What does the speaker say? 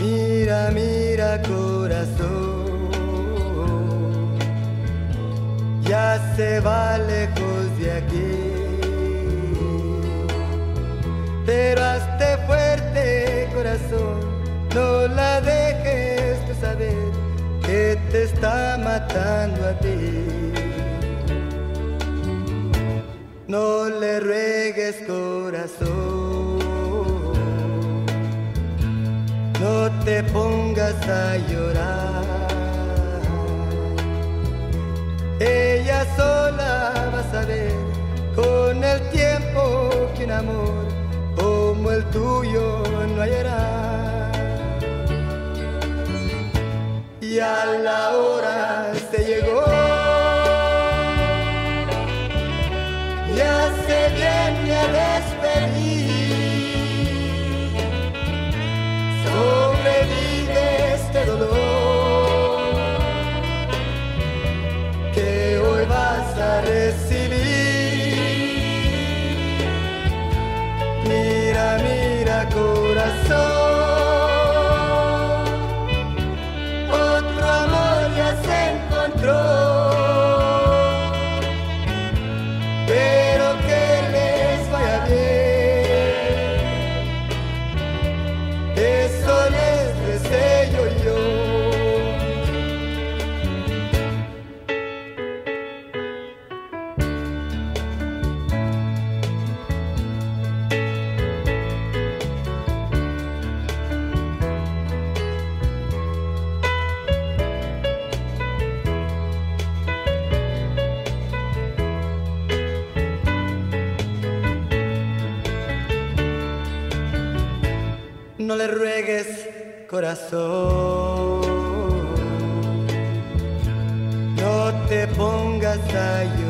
Mira, mira corazón, ya se va lejos de aquí. Pero hazte fuerte corazón, no la dejes de saber que te está matando a ti. No le ruegues corazón, no te pongas a llorar. Ella sola va a saber con el tiempo que un amor como el tuyo no hallará. Corazón, No le ruegues, corazón. No te pongas a llorar.